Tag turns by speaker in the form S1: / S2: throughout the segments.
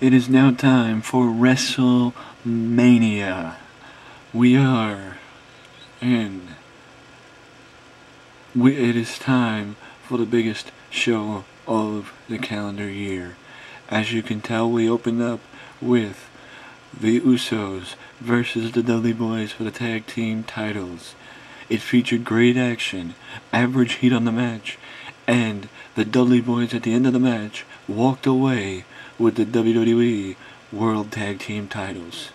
S1: It is now time for WrestleMania. We are in. We, it is time for the biggest show of the calendar year. As you can tell, we opened up with the Usos versus the Dudley Boys for the tag team titles. It featured great action, average heat on the match, and the Dudley Boys at the end of the match walked away with the WWE World Tag Team titles.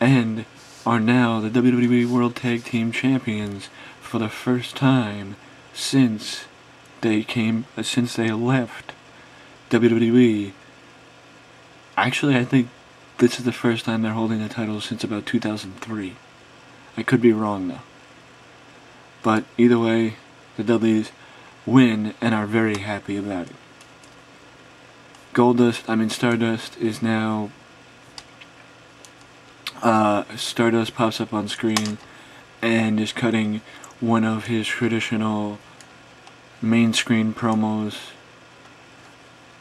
S1: And are now the WWE World Tag Team Champions for the first time since they came uh, since they left WWE. Actually, I think this is the first time they're holding the titles since about 2003. I could be wrong though. But either way, the Dudleys win and are very happy about it. Goldust, I mean Stardust, is now. Uh, Stardust pops up on screen and is cutting one of his traditional main screen promos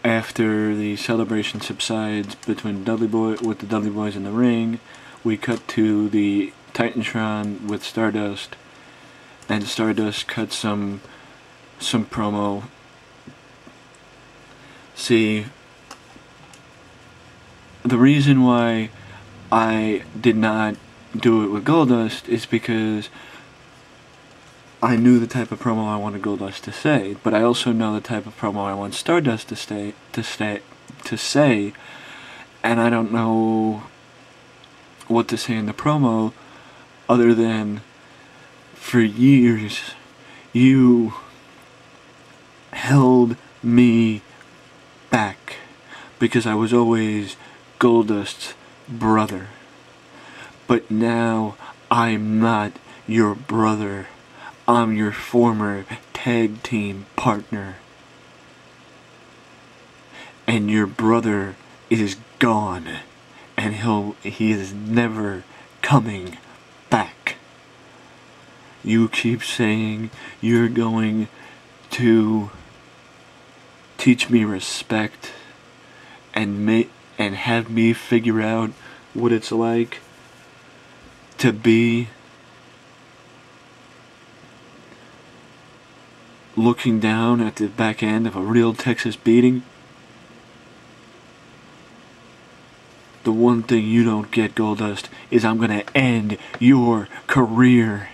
S1: after the celebration subsides between Dudley Boy with the Dudley Boys in the ring. We cut to the Titantron with Stardust, and Stardust cuts some some promo. See, the reason why I did not do it with Goldust is because I knew the type of promo I wanted Goldust to say, but I also know the type of promo I want Stardust to stay to stay to say, and I don't know what to say in the promo other than for years you held me back because I was always Goldust's brother. But now I'm not your brother. I'm your former tag team partner. And your brother is gone. And he'll he is never coming back. You keep saying you're going to teach me respect and make and have me figure out what it's like to be looking down at the back end of a real Texas beating. The one thing you don't get, Goldust, is I'm gonna end your career.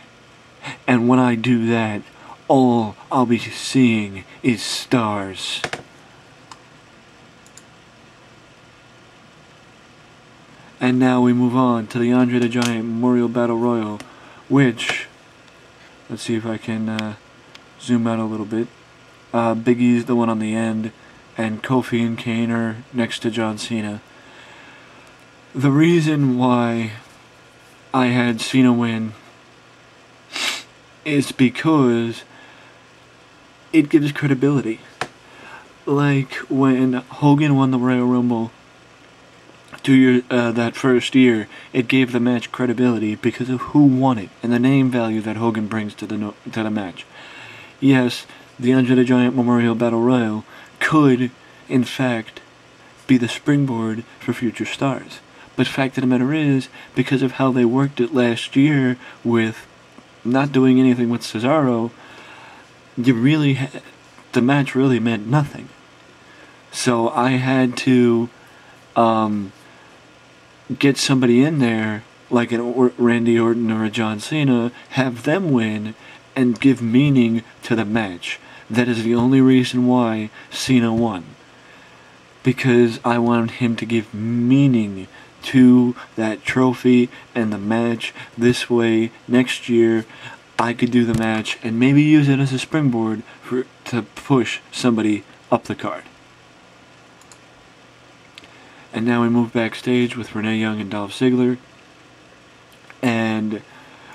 S1: And when I do that, all I'll be seeing is stars. And now we move on to the Andre the Giant Memorial Battle Royal, which, let's see if I can uh, zoom out a little bit. Uh, Big E's the one on the end, and Kofi and Kane are next to John Cena. The reason why I had Cena win is because it gives credibility. Like when Hogan won the Royal Rumble year uh, that first year, it gave the match credibility because of who won it and the name value that Hogan brings to the no- to the match. Yes, the Andre the Giant Memorial Battle Royal could, in fact, be the springboard for future stars. But fact of the matter is, because of how they worked it last year with not doing anything with Cesaro, you really the match really meant nothing. So I had to um, get somebody in there like an or- Randy Orton or a John Cena, have them win, and give meaning to the match. That is the only reason why Cena won. Because I wanted him to give meaning to that trophy and the match. This way, next year, I could do the match and maybe use it as a springboard for to push somebody up the card. And now we move backstage with Renee Young and Dolph Ziggler. And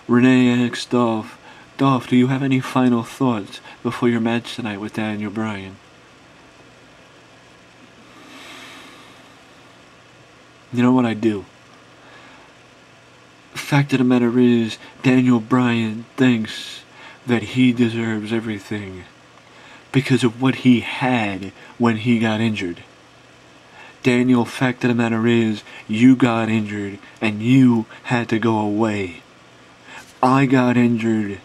S1: Renee asks Dolph, Dolph, do you have any final thoughts before your match tonight with Daniel Bryan? You know what I do? Fact of the matter is, Daniel Bryan thinks that he deserves everything because of what he had when he got injured. Daniel, fact of the matter is, you got injured and you had to go away. I got injured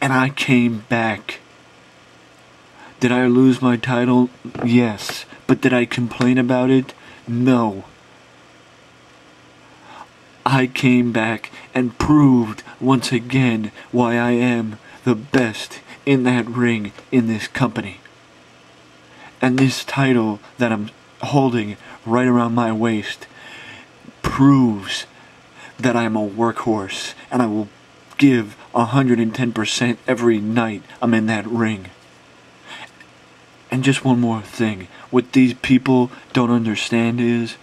S1: and I came back. Did I lose my title? Yes. But did I complain about it? No. I came back and proved once again why I am the best in that ring in this company. And this title that I'm holding right around my waist proves that I am a workhorse and I will give 110% every night I'm in that ring. And just one more thing. What these people don't understand is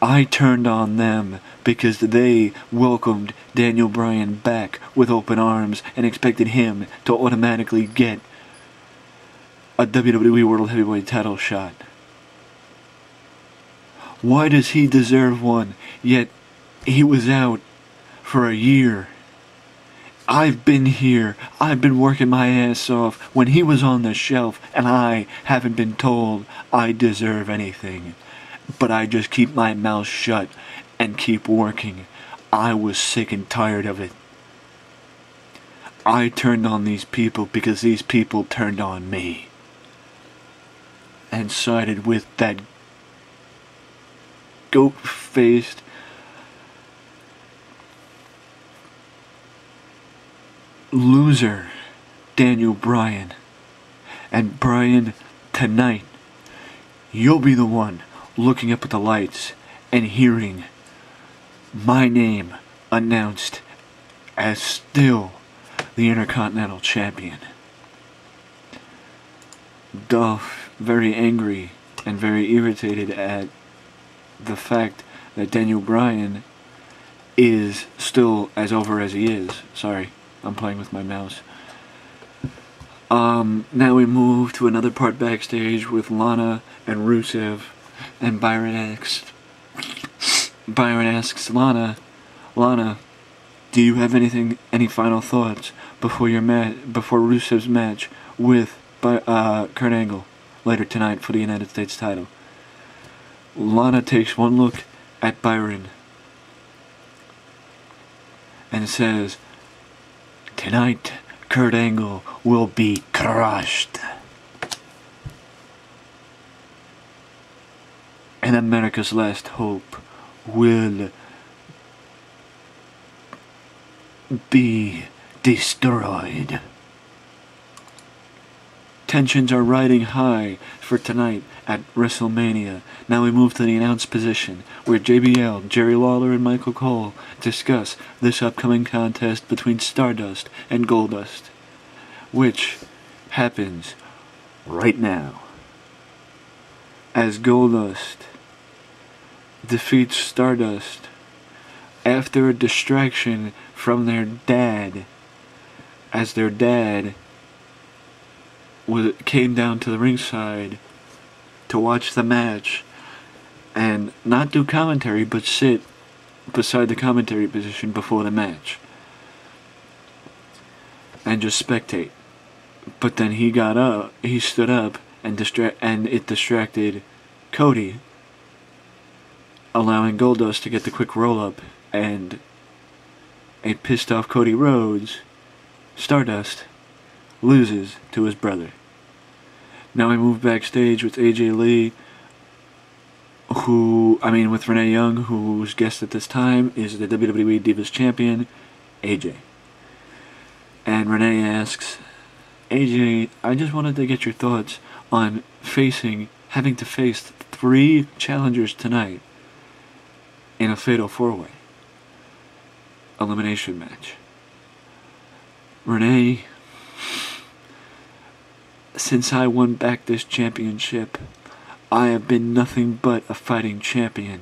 S1: I turned on them because they welcomed Daniel Bryan back with open arms and expected him to automatically get a WWE World Heavyweight title shot. Why does he deserve one? Yet he was out for a year. I've been here. I've been working my ass off when he was on the shelf, and I haven't been told I deserve anything. But I just keep my mouth shut and keep working. I was sick and tired of it. I turned on these people because these people turned on me. And sided with that goat faced loser Daniel Bryan. And Bryan, tonight, you'll be the one looking up at the lights and hearing my name announced as still the Intercontinental Champion. Dolph, very angry and very irritated at the fact that Daniel Bryan is still as over as he is. Sorry, I'm playing with my mouse. Um, now we move to another part backstage with Lana and Rusev, and Byron asks, Byron asks Lana, Lana, do you have anything, any final thoughts before your match, before Rusev's match with uh, Kurt Angle later tonight for the United States title? Lana takes one look at Byron and says, Tonight, Kurt Angle will be crushed. And America's last hope will be destroyed. Tensions are riding high for tonight at WrestleMania. Now we move to the announced position, where JBL, Jerry Lawler, and Michael Cole discuss this upcoming contest between Stardust and Goldust, which happens right now. As Goldust defeats Stardust after a distraction from their dad, as their dad was, came down to the ringside to watch the match and not do commentary but sit beside the commentary position before the match and just spectate. But then he got up, he stood up and distra- and it distracted Cody, allowing Goldust to get the quick roll up and it pissed off Cody Rhodes, Stardust, loses to his brother. Now we move backstage with AJ Lee, who, I mean, with Renee Young, whose guest at this time is the WWE Divas Champion, AJ. And Renee asks, AJ, I just wanted to get your thoughts on facing, having to face three challengers tonight in a fatal four way elimination match. Renee since I won back this championship, I have been nothing but a fighting champion.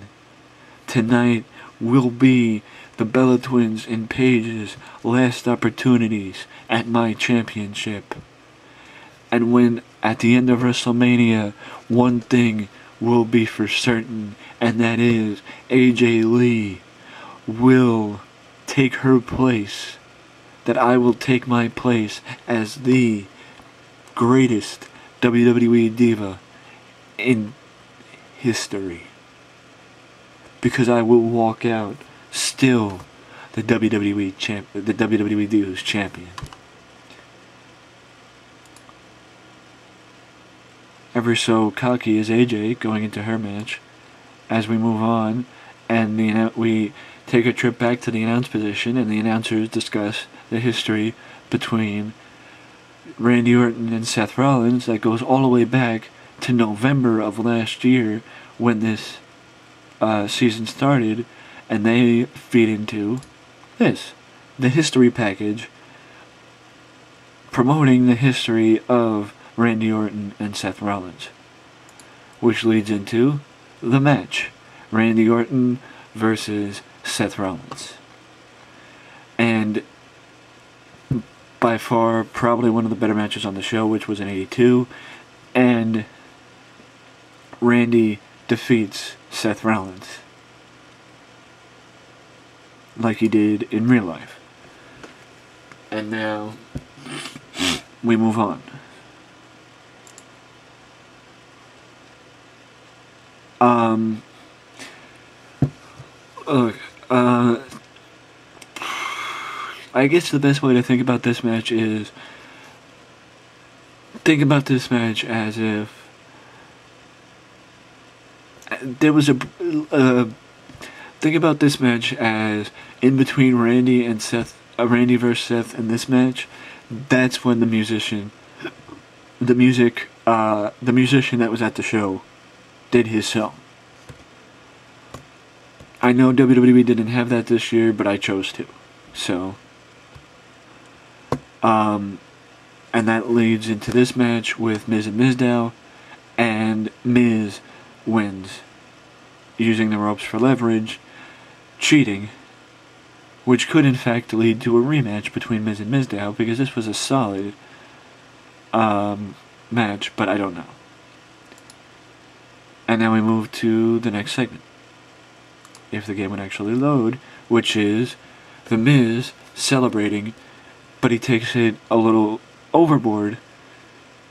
S1: Tonight will be the Bella Twins and Paige's last opportunities at my championship. And when at the end of WrestleMania, one thing will be for certain, and that is AJ Lee will take her place, that I will take my place as the greatest WWE diva in history. Because I will walk out still the WWE champ the WWE Divas champion. Ever so cocky is AJ going into her match as we move on and the we take a trip back to the announce position and the announcers discuss the history between Randy Orton and Seth Rollins that goes all the way back to November of last year when this uh, season started and they feed into this the history package promoting the history of Randy Orton and Seth Rollins, which leads into the match Randy Orton versus Seth Rollins. And by far, probably one of the better matches on the show, which was in 82. And Randy defeats Seth Rollins like he did in real life. And now we move on. Um, look, uh, I guess the best way to think about this match is think about this match as if there was a uh, think about this match as in between Randy and Seth, uh, Randy versus Seth in this match. That's when the musician, the music, uh, the musician that was at the show, did his song. I know WWE didn't have that this year, but I chose to. So, um, and that leads into this match with Miz and Mizdow, and Miz wins using the ropes for leverage, cheating, which could in fact lead to a rematch between Miz and Mizdow because this was a solid um, match, but I don't know. And now we move to the next segment. If the game would actually load, which is The Miz celebrating, but he takes it a little overboard,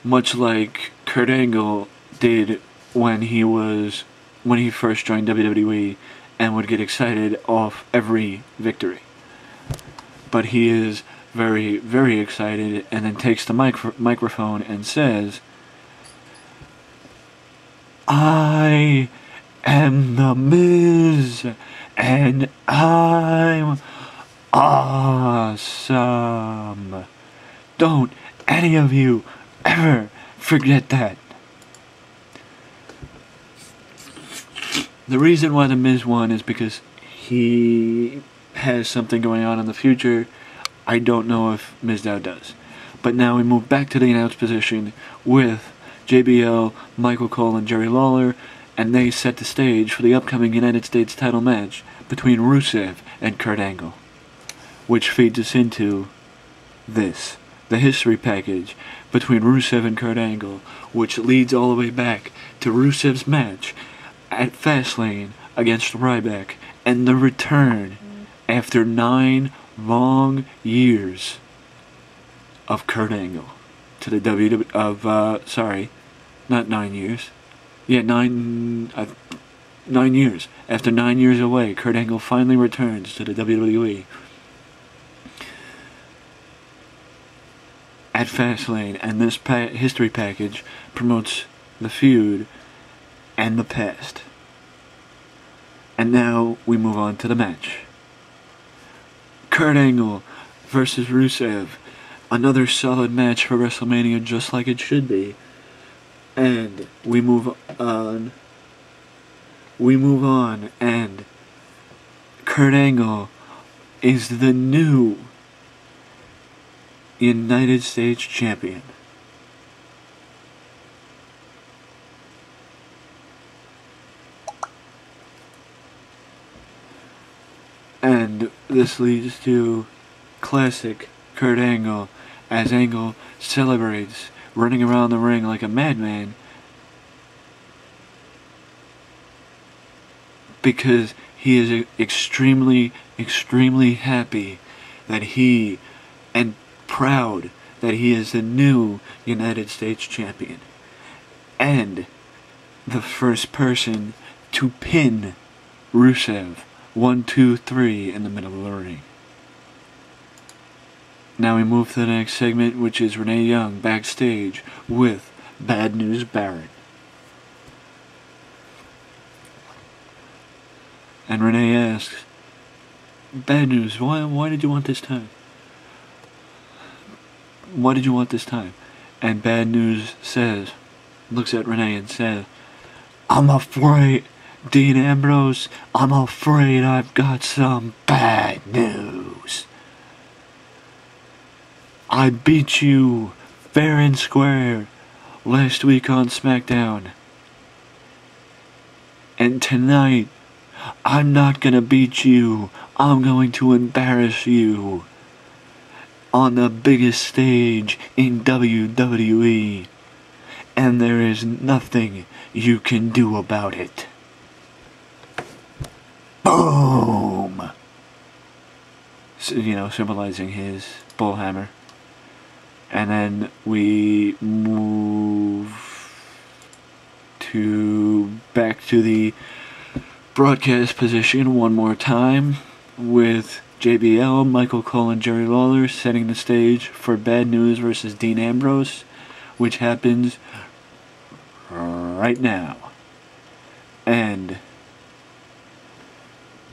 S1: much like Kurt Angle did when he was when he first joined WWE and would get excited off every victory. But he is very, very excited and then takes the mic- microphone and says, I am the Miz and I'm awesome. Don't any of you ever forget that. The reason why The Miz won is because he has something going on in the future. I don't know if Mizdow does. But now we move back to the announce position with JBL, Michael Cole, and Jerry Lawler, and they set the stage for the upcoming United States title match between Rusev and Kurt Angle, which feeds us into this the history package between Rusev and Kurt Angle, which leads all the way back to Rusev's match at Fastlane against Ryback and the return after nine long years of Kurt Angle to the WWE of uh, sorry, not nine years, yeah nine uh, nine years after nine years away, Kurt Angle finally returns to the WWE. At Fastlane, and this pa- history package promotes the feud and the past. And now we move on to the match. Kurt Angle versus Rusev. Another solid match for WrestleMania just like it should be. And we move on. We move on and Kurt Angle is the new United States Champion. And this leads to classic Kurt Angle as Angle celebrates, running around the ring like a madman because he is extremely, extremely happy that he and proud that he is the new United States champion. And the first person to pin Rusev one, two, three in the middle of the ring. Now we move to the next segment, which is Renee Young backstage with Bad News Barrett. And Renee asks, Bad news, why, why did you want this time? Why did you want this time? And Bad News says, looks at Renee and says, I'm afraid, Dean Ambrose, I'm afraid I've got some bad news. I beat you fair and square last week on SmackDown. And tonight, I'm not gonna beat you. I'm going to embarrass you on the biggest stage in WWE. And there is nothing you can do about it. Boom! So, you know, symbolizing his bullhammer. And then we move to back to the broadcast position one more time with JBL, Michael Cole, and Jerry Lawler setting the stage for Bad News versus Dean Ambrose, which happens right now. And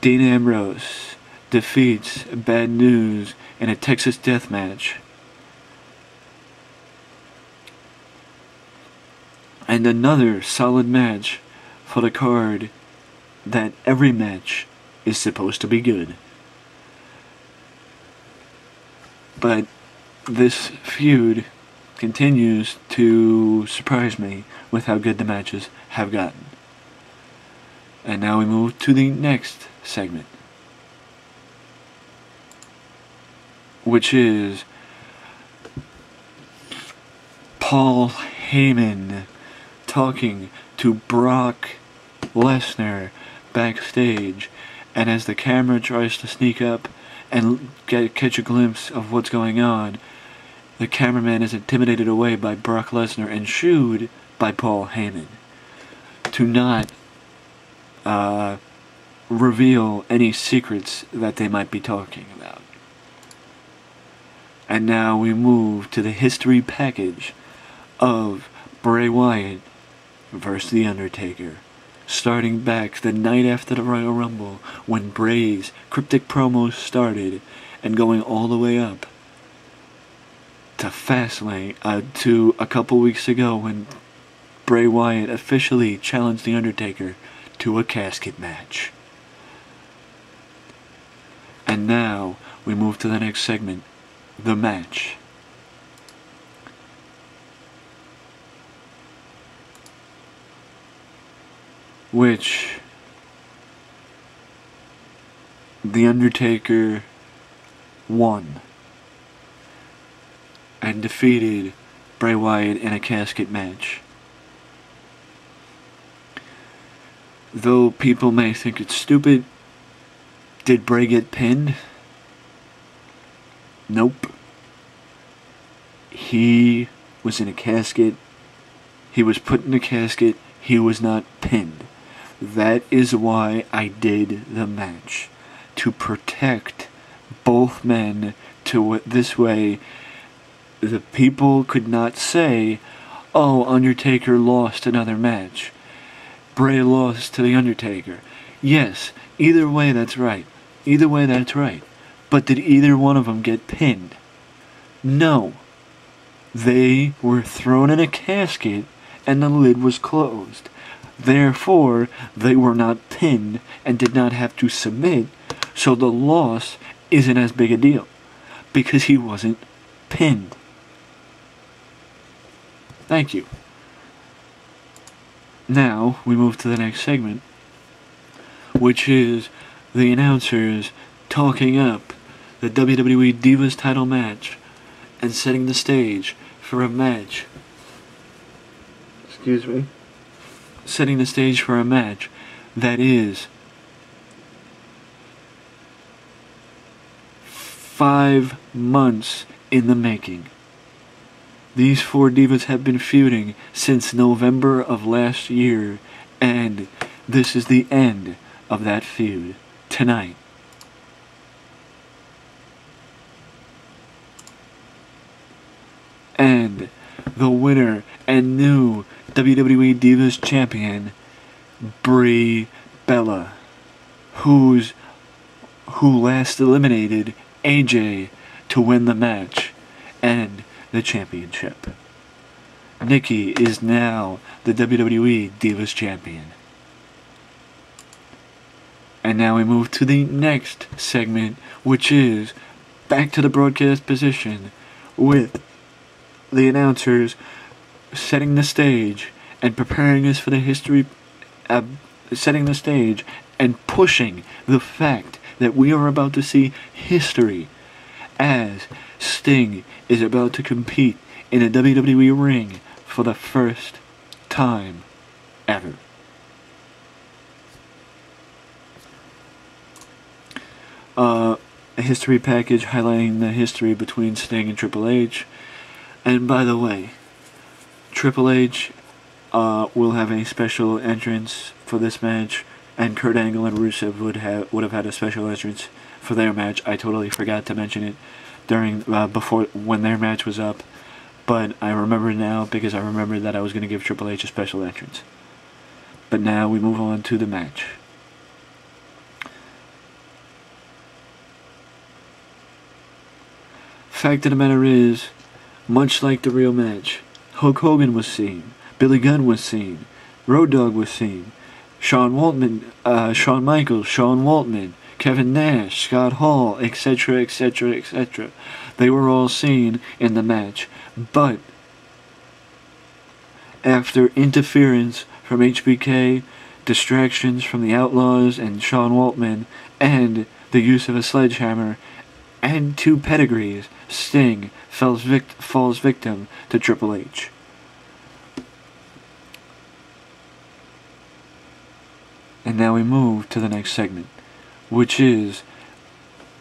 S1: Dean Ambrose defeats Bad News in a Texas death match. And another solid match for the card that every match is supposed to be good. But this feud continues to surprise me with how good the matches have gotten. And now we move to the next segment, which is Paul Heyman talking to Brock Lesnar backstage, and as the camera tries to sneak up and get, catch a glimpse of what's going on, the cameraman is intimidated away by Brock Lesnar and shooed by Paul Heyman. To not uh, reveal any secrets that they might be talking about. And now we move to the history package of Bray Wyatt versus The Undertaker starting back the night after the Royal Rumble when Bray's cryptic promos started and going all the way up to Fastlane uh, to a couple weeks ago when Bray Wyatt officially challenged The Undertaker to a casket match. And now we move to the next segment, the match. Which The Undertaker won and defeated Bray Wyatt in a casket match. Though people may think it's stupid, did Bray get pinned? Nope. He was in a casket. He was put in a casket. He was not pinned. That is why I did the match. To protect both men to this way the people could not say, "Oh, Undertaker lost another match. Bray lost to the Undertaker." Yes, either way that's right. Either way that's right. But did either one of them get pinned? No. They were thrown in a casket and the lid was closed. Therefore, they were not pinned and did not have to submit, so the loss isn't as big a deal because he wasn't pinned. Thank you. Now, we move to the next segment, which is the announcers talking up the WWE Divas title match and setting the stage for a match. Excuse me setting the stage for a match that is five months in the making. These four divas have been feuding since November of last year, and this is the end of that feud tonight. And the winner and new WWE Divas Champion, Brie Bella, who's who last eliminated AJ to win the match and the championship. Nikki is now the WWE Divas Champion. And now we move to the next segment, which is back to the broadcast position with the announcers setting the stage and preparing us for the history, uh, setting the stage and pushing the fact that we are about to see history as Sting is about to compete in a WWE ring for the first time ever. Uh, a history package highlighting the history between Sting and Triple H. And by the way, Triple H uh, will have a special entrance for this match, and Kurt Angle and Rusev would have would have had a special entrance for their match. I totally forgot to mention it during uh, before when their match was up, but I remember now because I remember that I was going to give Triple H a special entrance. But now we move on to the match. Fact of the matter is, much like the real match, Hulk Hogan was seen, Billy Gunn was seen, Road Dogg was seen, Sean Waltman, uh, Shawn Michaels, Sean Waltman, Kevin Nash, Scott Hall, etc., etc., etc. They were all seen in the match, but after interference from HBK, distractions from the Outlaws and Sean Waltman, and the use of a sledgehammer, and two pedigrees, Sting falls, falls victim to Triple H. And now we move to the next segment which is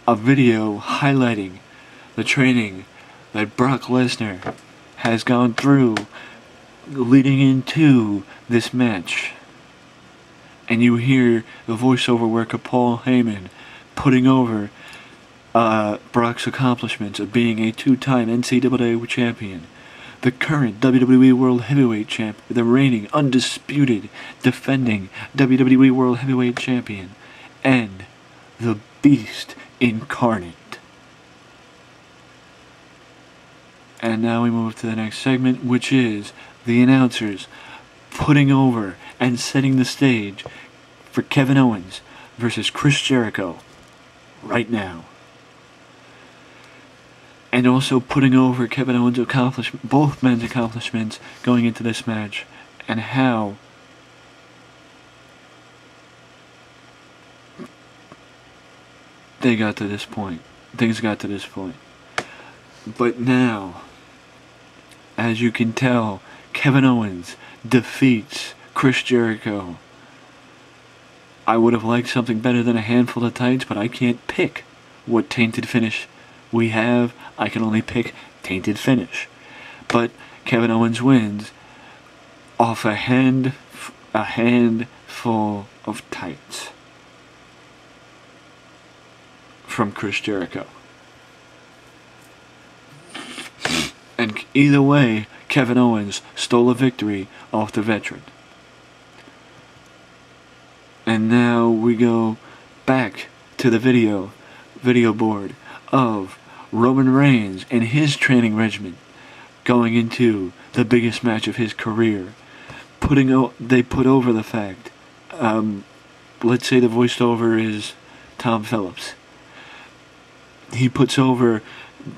S1: a video highlighting the training that Brock Lesnar has gone through leading into this match. And you hear the voiceover work of Paul Heyman putting over uh, Brock's accomplishments of being a two-time NCAA champion, the current WWE World Heavyweight Champ, the reigning, undisputed, defending WWE World Heavyweight Champion, and the beast incarnate. And now we move to the next segment, which is the announcers putting over and setting the stage for Kevin Owens versus Chris Jericho right now. And also putting over Kevin Owens' accomplishment, both men's accomplishments going into this match, and how they got to this point. Things got to this point. But now, as you can tell, Kevin Owens defeats Chris Jericho. I would have liked something better than a handful of tights, but I can't pick what tainted finish we have. I can only pick tainted finish. But Kevin Owens wins off a hand a handful of tights from Chris Jericho. And either way, Kevin Owens stole a victory off the veteran. And now we go back to the video, video board of Roman Reigns and his training regimen going into the biggest match of his career. Putting o- they put over the fact, um, let's say the voiceover is Tom Phillips he puts over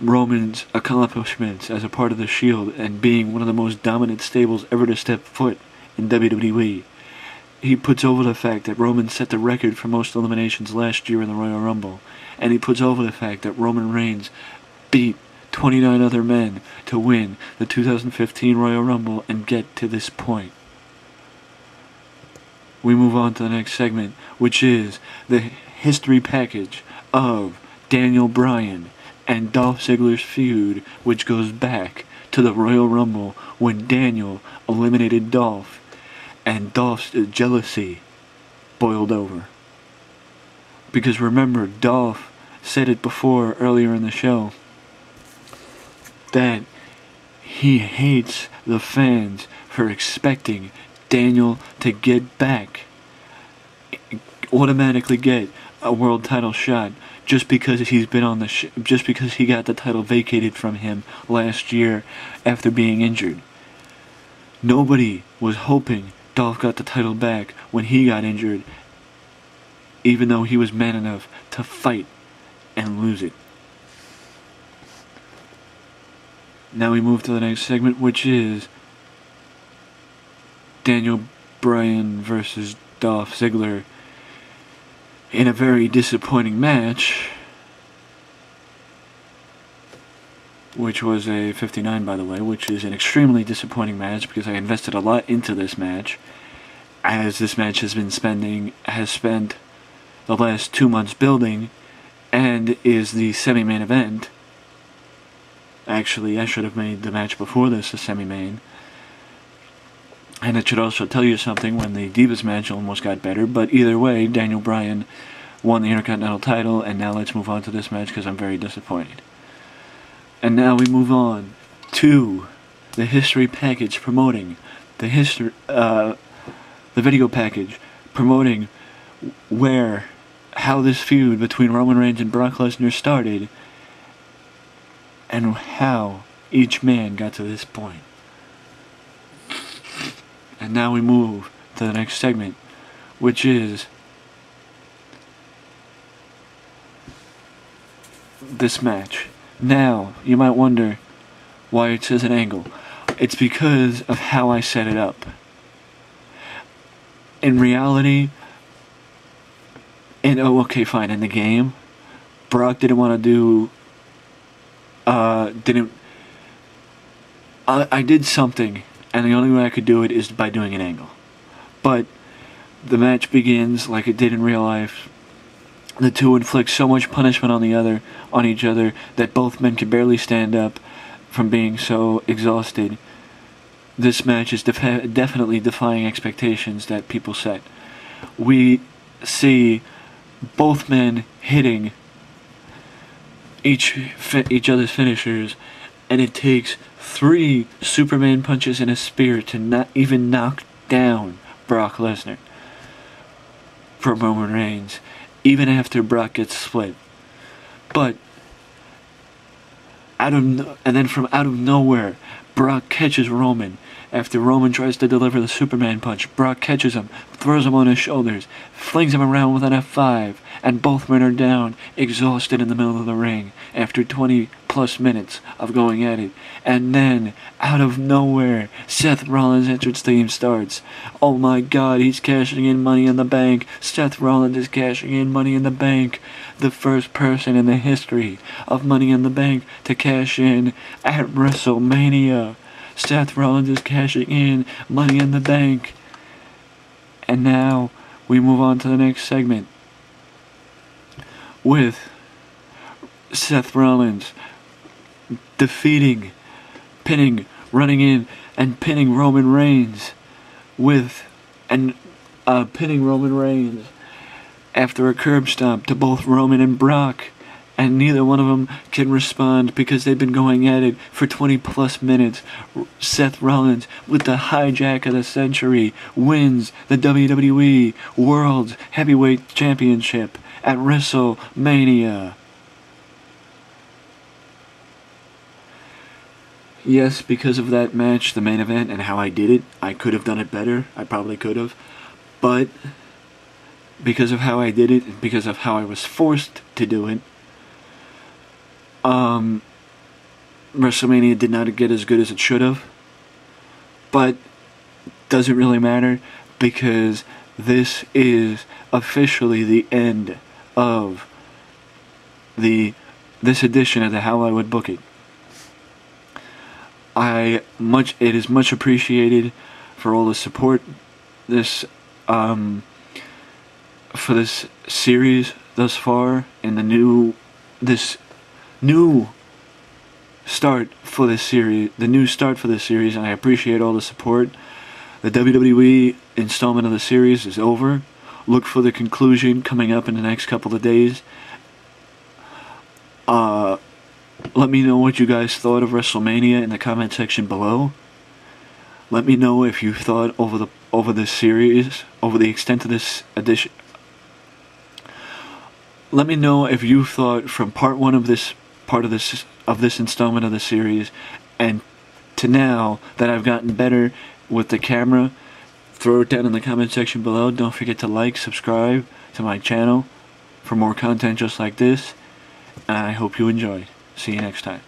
S1: Roman's accomplishments as a part of the Shield and being one of the most dominant stables ever to step foot in WWE. He puts over the fact that Roman set the record for most eliminations last year in the Royal Rumble, and he puts over the fact that Roman Reigns beat 29 other men to win the 2015 Royal Rumble and get to this point. We move on to the next segment, which is the history package of Daniel Bryan and Dolph Ziggler's feud, which goes back to the Royal Rumble when Daniel eliminated Dolph and Dolph's jealousy boiled over. Because remember, Dolph said it before earlier in the show that he hates the fans for expecting Daniel to get back, automatically get a world title shot just because he's been on the just because he got the title vacated from him last year after being injured. Nobody was hoping Dolph got the title back when he got injured, even though he was man enough to fight and lose it. Now we move to the next segment, which is Daniel Bryan versus Dolph Ziggler in a very disappointing match, which was a 59 by the way, which is an extremely disappointing match because I invested a lot into this match, as this match has been spending has spent the last two months building, and is the semi-main event. Actually, I should have made the match before this a semi-main. And it should also tell you something when the Divas match almost got better, but either way, Daniel Bryan won the Intercontinental title, and now let's move on to this match because I'm very disappointed. And now we move on to the history package promoting the history, uh, the video package promoting where, how this feud between Roman Reigns and Brock Lesnar started, and how each man got to this point. And now we move to the next segment, which is this match. Now, you might wonder why it says an angle. It's because of how I set it up. In reality, and oh, okay, fine. In the game, Brock didn't want to do. Uh, didn't. I, I did something and the only way I could do it is by doing an angle. But the match begins like it did in real life. The two inflict so much punishment on the other, on each other, that both men can barely stand up from being so exhausted. This match is def- definitely defying expectations that people set. We see both men hitting each each other's finishers, and it takes three Superman punches and a spear to not even knock down Brock Lesnar for Roman Reigns, even after Brock gets split. But out of no- and then from out of nowhere, Brock catches Roman. After Roman tries to deliver the Superman punch, Brock catches him, throws him on his shoulders, flings him around with an F5, and both men are down, exhausted in the middle of the ring after 20 plus minutes of going at it. And then, out of nowhere, Seth Rollins' entrance theme starts. Oh my god, he's cashing in money in the bank. Seth Rollins is cashing in money in the bank. The first person in the history of Money in the Bank to cash in at WrestleMania. Seth Rollins is cashing in Money in the Bank. And now we move on to the next segment with Seth Rollins defeating, pinning, running in, and pinning Roman Reigns with, and uh, pinning Roman Reigns after a curb stomp to both Roman and Brock. And neither one of them can respond because they've been going at it for 20 plus minutes. Seth Rollins, with the hijack of the century, wins the WWE World Heavyweight Championship at WrestleMania. Yes, because of that match, the main event, and how I did it, I could have done it better. I probably could have. But because of how I did it, because of how I was forced to do it, um, WrestleMania did not get as good as it should have. But doesn't really matter because this is officially the end of the this edition of the How I Would Book It. I much it is much appreciated for all the support this um for this series thus far in the new this new start for this series, the new start for this series, and I appreciate all the support. The WWE installment of the series is over. Look for the conclusion coming up in the next couple of days. Uh, let me know what you guys thought of WrestleMania in the comment section below. Let me know if you thought over the over this series, over the extent of this edition. Let me know if you thought from part one of this part of this of this installment of the series, and to now that I've gotten better with the camera. Throw it down in the comment section below. Don't forget to like, subscribe to my channel for more content just like this. And I hope you enjoyed. See you next time.